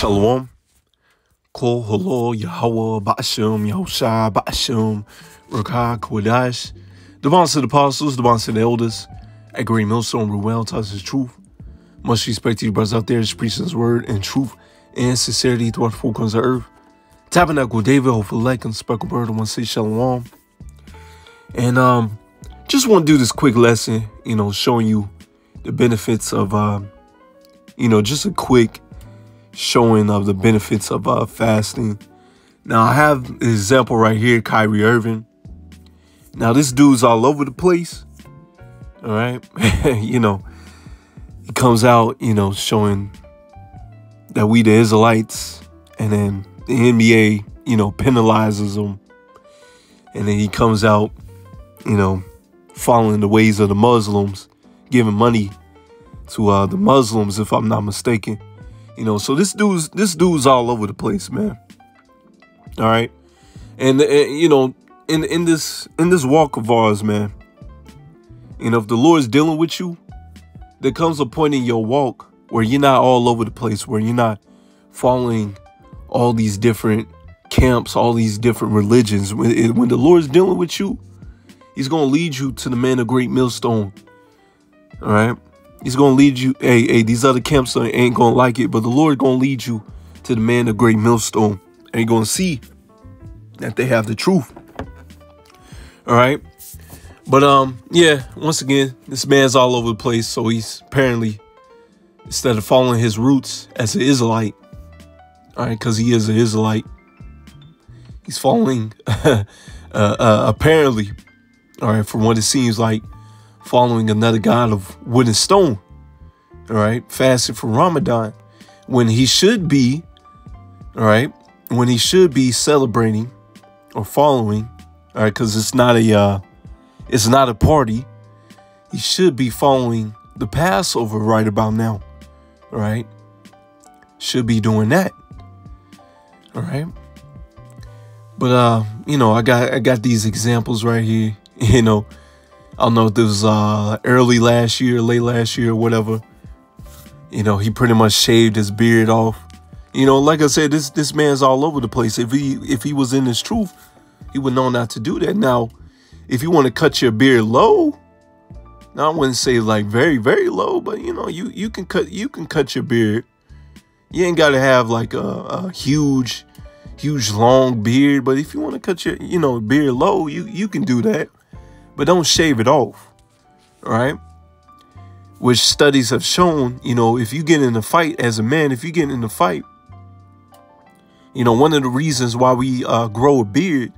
Shalom. Kol Holo Yahweh Ba'ashem Yahushua Ba'ashem Rakah Kodash. The bonds of the apostles, the bonds of the elders. At Great Millstone, Ruel tells his truth. Much respect to you brothers out there preaching his word and truth and sincerity throughout the four corners of earth. Tabernacle David, hopefully like and speckled bird, I want to say shalom. And um, just want to do this quick lesson, you know, showing you the benefits of, uh, you know, just a quick showing of the benefits of uh, fasting. Now, I have an example right here, Kyrie Irving. Now, this dude's all over the place. All right. you know, he comes out, you know, showing that we the Israelites, and then the NBA, you know, penalizes him. And then he comes out, you know, following the ways of the Muslims, giving money to uh, the Muslims, if I'm not mistaken. You know, so this dude's this dude's all over the place, man. All right, and, and uh, you know, in in this in this walk of ours, man. You know, if the Lord's dealing with you, there comes a point in your walk where you're not all over the place, where you're not following all these different camps, all these different religions. When, when the Lord's dealing with you, He's going to lead you to the man of great millstone. All right. He's to lead you. Hey, hey, these other camps ain't to like it, but the Lord to lead you to the man of great millstone. And to see that they have the truth. All right. But, um, yeah, once again, this man's all over the place. So he's apparently, instead of following his roots as an Israelite, all right, because he is an Israelite, he's following, uh, uh, apparently, all right, from what it seems like, following another god of wood and stone, all right, fasting for Ramadan, when he should be, all right, when he should be celebrating or following, all right, because it's not a, uh, it's not a party. He should be following the Passover right about now, all right? Should be doing that, all right? But uh, you know, I got I got these examples right here. You know, I don't know if this was uh, early last year, late last year, or whatever. You know, he pretty much shaved his beard off. You know, like I said, this this man's all over the place. If he if he was in his truth, he would know not to do that. Now, if you want to cut your beard low, now I wouldn't say like very very low, but you know, you you can cut you can cut your beard. You ain't got to have like a, a huge huge long beard, but if you want to cut your you know beard low, you you can do that but don't shave it off. Right. Which studies have shown, you know, if you get in a fight as a man, if you get in a fight, you know, one of the reasons why we uh, grow a beard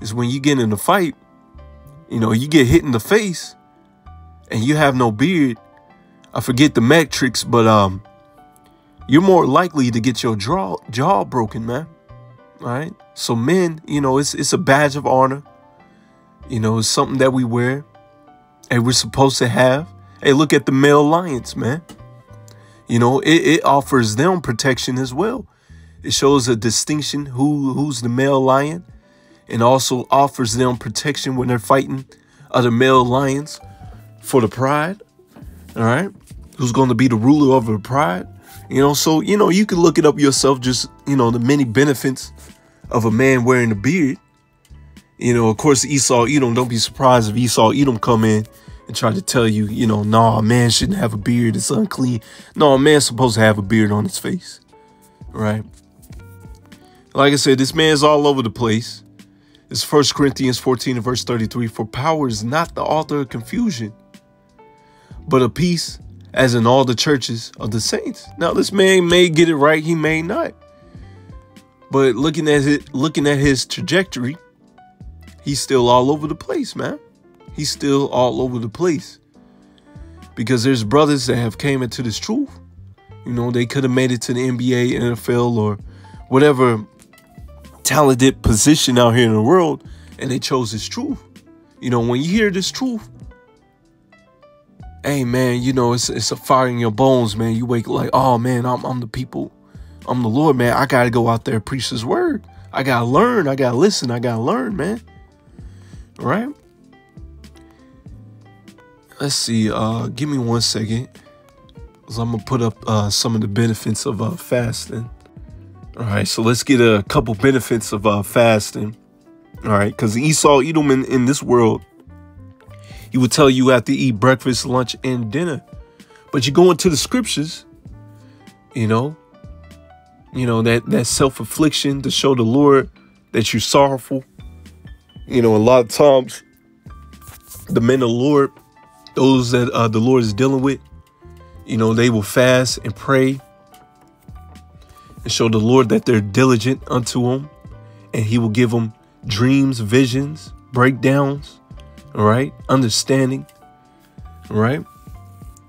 is when you get in a fight, you know, you get hit in the face and you have no beard. I forget the metrics, but um, you're more likely to get your jaw jaw broken, man. All right. So men, you know, it's it's a badge of honor you know, it's something that we wear and we're supposed to have. Hey, look at the male lions, man. You know, it, it offers them protection as well. It shows a distinction who who's the male lion and also offers them protection when they're fighting other male lions for the pride. All right. Who's going to be the ruler over the pride? You know, so, you know, you can look it up yourself, just, you know, the many benefits of a man wearing a beard. You know, of course, Esau Edom, don't be surprised if Esau Edom come in and try to tell you, you know, nah, a man shouldn't have a beard. It's unclean. No, a man's supposed to have a beard on his face. Right? Like I said, this man's all over the place. It's 1 Corinthians 14 and verse 33. For power is not the author of confusion, but of peace, as in all the churches of the saints. Now, this man may get it right, he may not. But looking at it, looking at his trajectory, he's still all over the place, man. He's still all over the place. Because there's brothers that have came into this truth. You know, they could have made it to the NBA, NFL, or whatever talented position out here in the world, and they chose this truth. You know, when you hear this truth, hey man, you know, it's it's a fire in your bones, man. You wake like, oh man, I'm I'm the people. I'm the Lord, man. I gotta go out there preach his word. I gotta learn. I gotta listen. I gotta learn, man. Right? Let's see. Uh, give me one second. So I'm gonna put up uh, some of the benefits of uh, fasting. All right, so let's get a couple benefits of uh, fasting. All right, because Esau Edelman in this world, he would tell you have to eat breakfast, lunch, and dinner. But you go into the scriptures, you know, you know that that self affliction to show the Lord that you're sorrowful. You know, a lot of times the men of the Lord, those that uh, the Lord is dealing with, you know, they will fast and pray and show the Lord that they're diligent unto Him, and He will give them dreams, visions, breakdowns, all right, understanding, all right.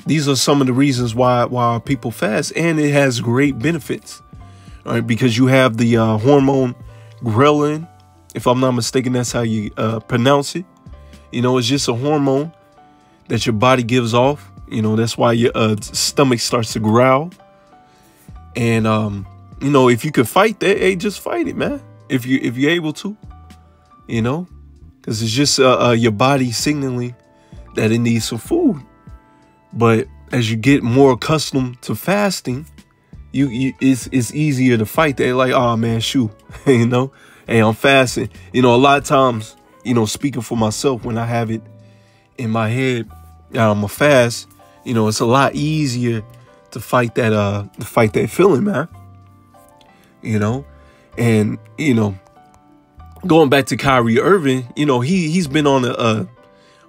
These are some of the reasons why why people fast, and it has great benefits, all right, because you have the uh, hormone ghrelin, if I'm not mistaken, that's how you uh, pronounce it. You know, it's just a hormone that your body gives off. You know, that's why your uh, stomach starts to growl. And um, you know, if you could fight that, hey, just fight it, man. If you if you're able to, you know, because it's just uh, uh, your body signaling that it needs some food. But as you get more accustomed to fasting, you, you it's it's easier to fight that. Like, oh man, shoot, you know, hey, I'm fasting. You know, a lot of times, you know, speaking for myself, when I have it in my head, I'm a fast. You know, it's a lot easier to fight that uh to fight that feeling, man you know, and you know, going back to Kyrie Irving, you know, he he's been on a, a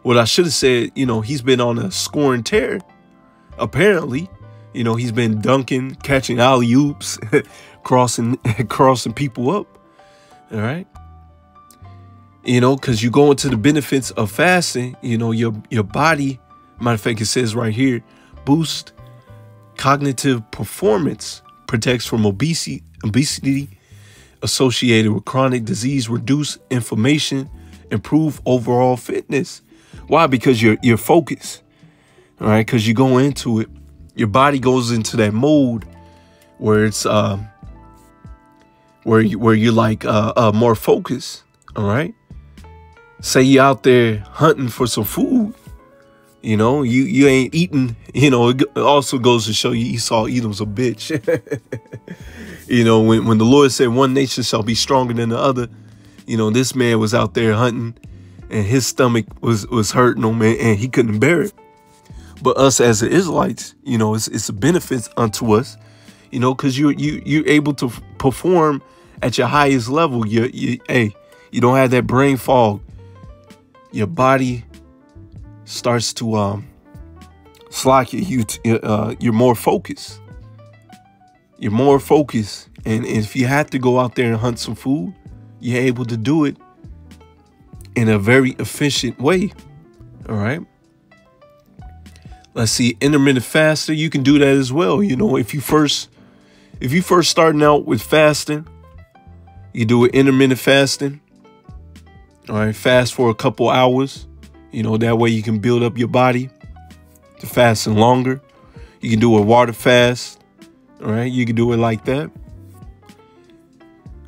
what I should have said, you know, he's been on a scoring tear. Apparently, you know, he's been dunking, catching alley oops, crossing crossing people up. All right. You know, because you go into the benefits of fasting, you know, your your body, matter of fact, it says right here, boost cognitive performance, protects from obesity, obesity associated with chronic disease, reduce inflammation, improve overall fitness. Why? Because you're you're focused. All right, because you go into it, your body goes into that mode where it's um where you where you're like uh, uh more focused. All right. Say you're out there hunting for some food. You know, you you ain't eating. You know, it also goes to show you Esau Edom's a bitch. You know, when, when the Lord said one nation shall be stronger than the other, you know, this man was out there hunting and his stomach was, was hurting him and, and he couldn't bear it. But us as the Israelites, you know, it's, it's a benefit unto us, you know, because you you you're able to perform at your highest level. You you hey, you don't have that brain fog. Your body starts to um slack you. You uh, you're more focused. You're more focused. And if you have to go out there and hunt some food, you're able to do it in a very efficient way. All right. Let's see, intermittent fasting, you can do that as well. You know, if you first if you first starting out with fasting, you do an intermittent fasting. All right, fast for a couple hours. You know, that way you can build up your body to fasting longer. You can do a water fast. All right, you can do it like that.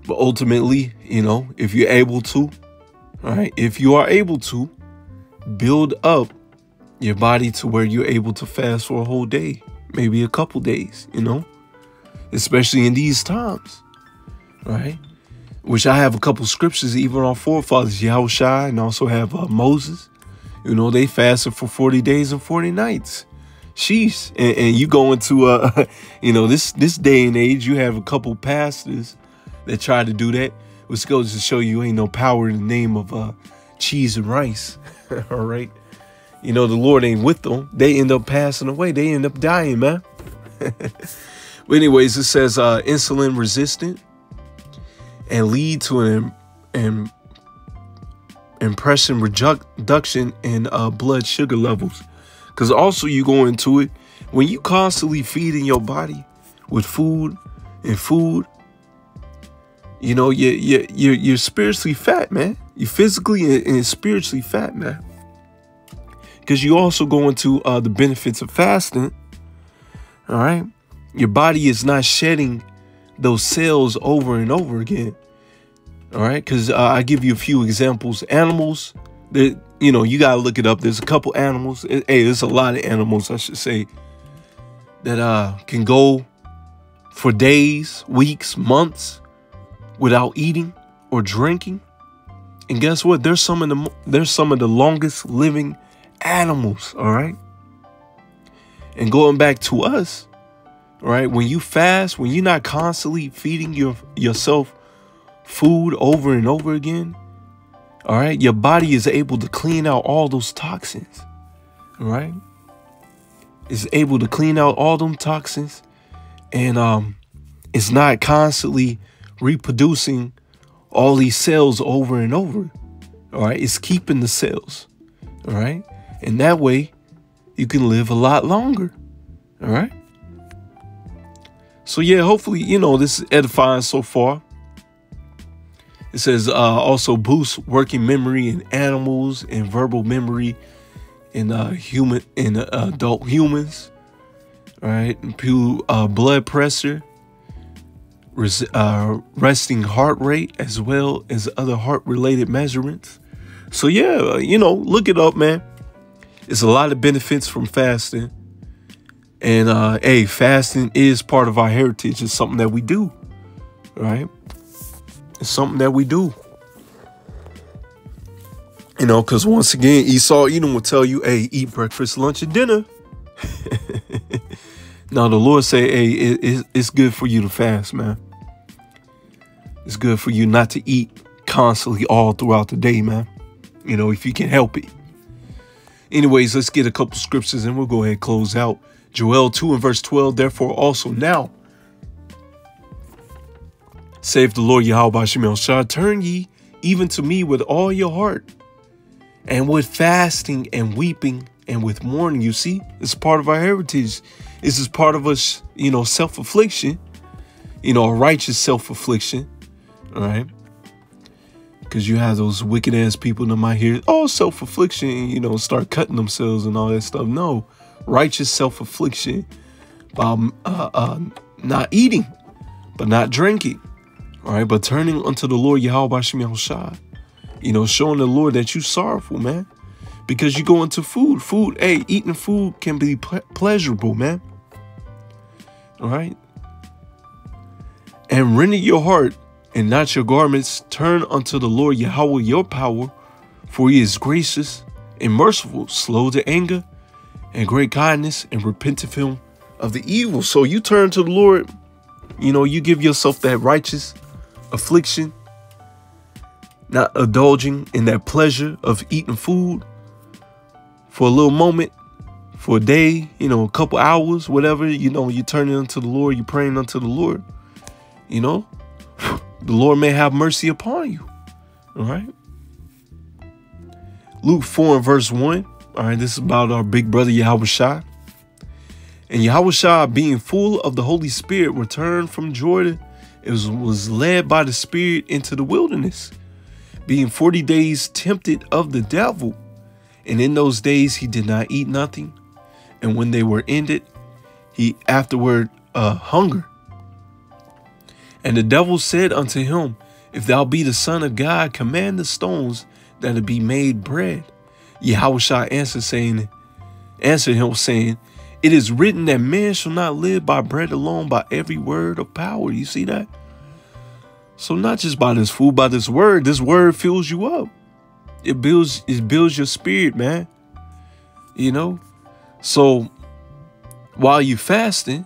But ultimately, you know, if you're able to, all right, if you are able to build up your body to where you're able to fast for a whole day, maybe a couple days, you know, especially in these times, right? Which I have a couple scriptures, even our forefathers, Yahushua, and also have uh, Moses. You know, they fasted for 40 days and 40 nights. Sheesh. And, and you go into uh you know this this day and age, you have a couple pastors that try to do that, which goes to show you ain't no power in the name of uh cheese and rice. All right. You know, the Lord ain't with them. They end up passing away. They end up dying, man. but anyways, it says uh insulin resistant and lead to an, an impression reduction in uh, blood sugar levels. Because also you go into it when you constantly feeding your body with food and food. You know, you you you're, you're spiritually fat, man. You're physically and spiritually fat, man. Because you also go into uh, the benefits of fasting. All right, your body is not shedding those cells over and over again. All right, because uh, I give you a few examples. Animals, that you know, you gotta look it up. There's a couple animals. Hey, there's a lot of animals, I should say, that uh, can go for days, weeks, months without eating or drinking. And guess what? There's some of the there's some of the longest living animals, all right? And going back to us, right, when you fast, when you're not constantly feeding your yourself food over and over again, all right, your body is able to clean out all those toxins. Right? Is able to clean out all them toxins and um it's not constantly reproducing all these cells over and over. All right? It's keeping the cells. All right? And that way you can live a lot longer. All right? So yeah, hopefully, you know, this is edifying so far. It says uh, also boosts working memory in animals and verbal memory in uh, human in uh, adult humans. Right, uh, blood pressure, res- uh, resting heart rate, as well as other heart-related measurements. So yeah, you know, look it up, man. It's a lot of benefits from fasting. And uh hey, fasting is part of our heritage. It's something that we do. Right? It's something that we do. You know, because once again, Esau Edom will tell you, hey, eat breakfast, lunch, and dinner. now, the Lord say, hey, it, it's good for you to fast, man. It's good for you not to eat constantly all throughout the day, man. You know, if you can help it. Anyways, let's get a couple scriptures and we'll go ahead close out. Joel 2 and verse 12, therefore also now Save the Lord Yahweh Shemel Shah. Turn ye even to me with all your heart, and with fasting and weeping and with mourning. You see, it's part of our heritage. This is part of us, you know, self affliction, you know, righteous self affliction. All right. Because you have those wicked ass people that might hear, oh, self affliction, you know, start cutting themselves and all that stuff. No, righteous self affliction by uh, uh, not eating, but not drinking. All right, but turning unto the Lord Yahweh Shai, you know, showing the Lord that you sorrowful, man. Because you go into food. Food, hey, eating food can be ple pleasurable, man. All right. And render your heart and not your garments. Turn unto the Lord Yahweh your power, for he is gracious and merciful, slow to anger, and great kindness, and repent of him of the evil. So you turn to the Lord, you know, you give yourself that righteous affliction, not indulging in that pleasure of eating food for a little moment, for a day, you know, a couple hours, whatever, you know, you turn it unto the Lord, you're praying unto the Lord, you know, the Lord may have mercy upon you. All right. Luke 4 and verse 1. All right, this is about our big brother Yahweh Shai. And Yahweh Shai, being full of the Holy Spirit, returned from Jordan it was, was led by the Spirit into the wilderness, being 40 days tempted of the devil. And in those days he did not eat nothing. And when they were ended, he afterward uh, hunger. And the devil said unto him, If thou be the Son of God, command the stones that it be made bread. Yahweh shall answer saying, answered him saying, it is written that man shall not live by bread alone, by every word of power. You see that? So not just by this food, by this word. This word fills you up. It builds it builds your spirit, man. You know? So while you fasting,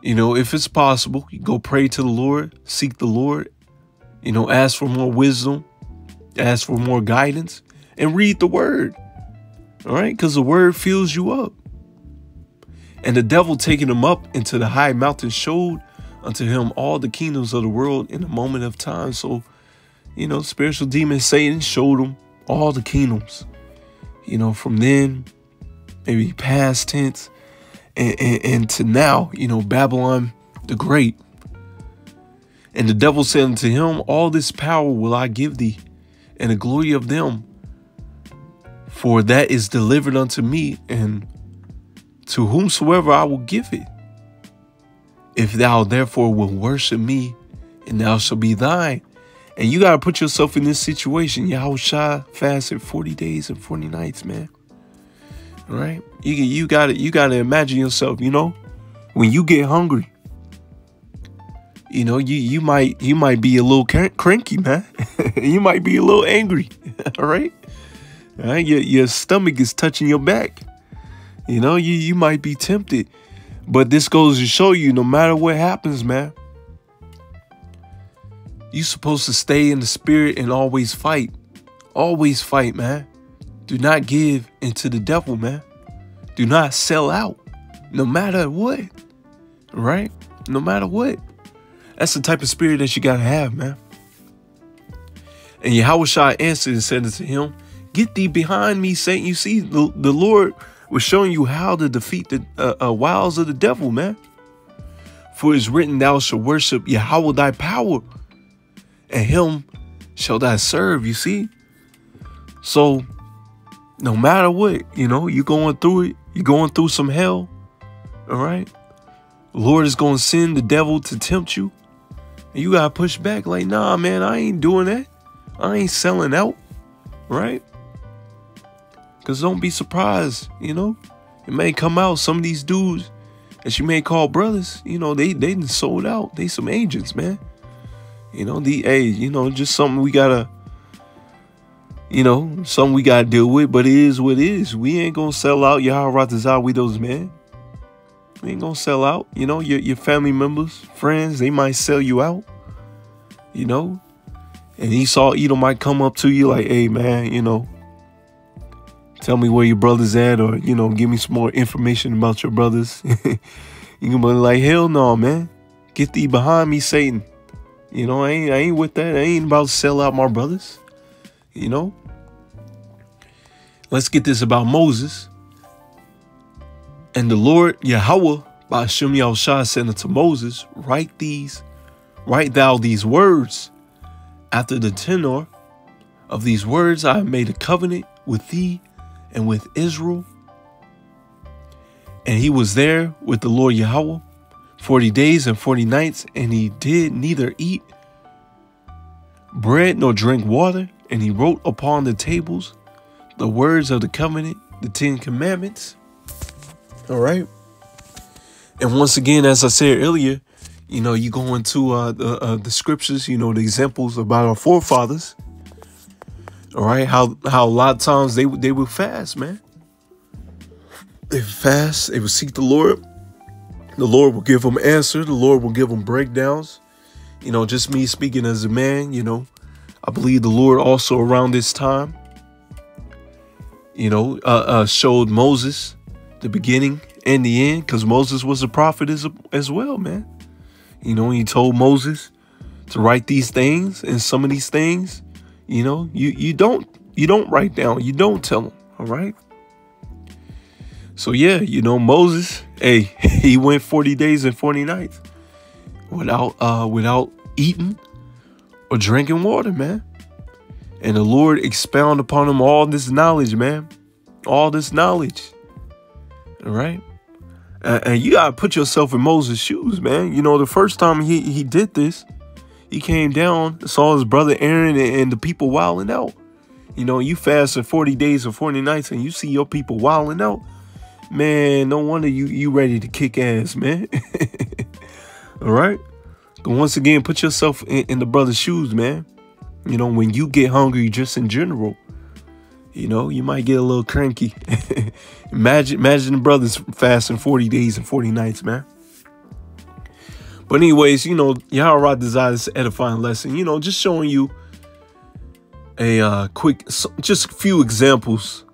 you know, if it's possible, you go pray to the Lord, seek the Lord, you know, ask for more wisdom, ask for more guidance, and read the word. All right? Because the word fills you up. And the devil taking him up into the high mountain showed unto him all the kingdoms of the world in a moment of time. So, you know, spiritual demon Satan showed him all the kingdoms. You know, from then, maybe past tense, and, and, and to now, you know, Babylon the Great. And the devil said unto him, All this power will I give thee, and the glory of them, for that is delivered unto me, and to whomsoever I will give it. If thou therefore will worship me, and thou shalt be thine. And you got to put yourself in this situation. Yahushua fasted 40 days and 40 nights, man. Right? You you got to you got to imagine yourself, you know, when you get hungry. You know, you you might you might be a little cranky, man. you might be a little angry. All right? Right? Your your stomach is touching your back. You know, you you might be tempted. But this goes to show you no matter what happens, man, you're supposed to stay in the spirit and always fight. Always fight, man. Do not give into the devil, man. Do not sell out. No matter what. Right? No matter what. That's the type of spirit that you gotta have, man. And Yahweh answered and said unto him, Get thee behind me, Satan. You see, the, the Lord was showing you how to defeat the uh, uh, wiles of the devil, man. For it is written, Thou shalt worship Yahweh thy power, and him shall thou serve, you see? So no matter what, you know, you're going through it, you're going through some hell, all right? Lord is going to send the devil to tempt you. And you got to push back like, nah, man, I ain't doing that. I ain't selling out, right? Because don't be surprised, you know? It may come out, some of these dudes that you may call brothers, you know, they, they sold out. They some agents, man. You know, the, hey, you know, just something we got to you know, something we gotta deal with, but it is what it is. We ain't gonna sell out Yahweh we those men. We ain't gonna sell out. You know, your your family members, friends, they might sell you out. You know? And Esau Edom might come up to you like, hey man, you know, tell me where your brother's at, or you know, give me some more information about your brothers. you can be like, hell no, man. Get thee behind me, Satan. You know, I ain't I ain't with that. I ain't about to sell out my brothers. You know? Let's get this about Moses. And the Lord Yahweh by Hashem Yahushua said unto Moses, Write these, write thou these words. After the tenor of these words, I have made a covenant with thee and with Israel. And he was there with the Lord Yahweh 40 days and 40 nights, and he did neither eat bread nor drink water and he wrote upon the tables the words of the covenant, the Ten Commandments. All right. And once again, as I said earlier, you know, you go into uh, the, uh, the scriptures, you know, the examples about our forefathers. Right, how how a lot of times they they would fast, man. They fast. They would seek the Lord. The Lord will give them answer. The Lord will give them breakdowns. You know, just me speaking as a man. You know, I believe the Lord also around this time, you know, uh, uh, showed Moses the beginning and the end because Moses was a prophet as, as well, man. You know, he told Moses to write these things and some of these things, you know, you, you don't you don't write down, you don't tell them, all right? So yeah, you know, Moses, hey, he went 40 days and 40 nights without uh without eating or drinking water, man. And the Lord expound upon him all this knowledge, man. All this knowledge. All right? And, and you got to put yourself in Moses' shoes, man. You know, the first time he, he did this, he came down, saw his brother Aaron and, the people wilding out. You know, you fasted 40 days and 40 nights and you see your people wilding out. Man, no wonder you you ready to kick ass, man. All right? once again, put yourself in, in the brother's shoes, man. You know, when you get hungry, just in general, you know, you might get a little cranky. imagine, imagine the brothers fasting 40 days and 40 nights, man. But anyways, you know, Yahweh desires is an edifying lesson. You know, just showing you a uh, quick, just a few examples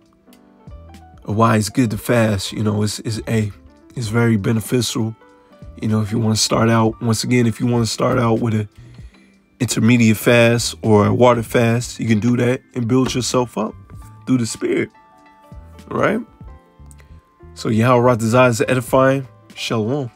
of why it's good to fast. You know, it's, it's a, it's very beneficial you know, if you want to start out, once again, if you want to start out with a intermediate fast or a water fast, you can do that and build yourself up through the spirit. Right? So Yahweh desires edifying. Shalom.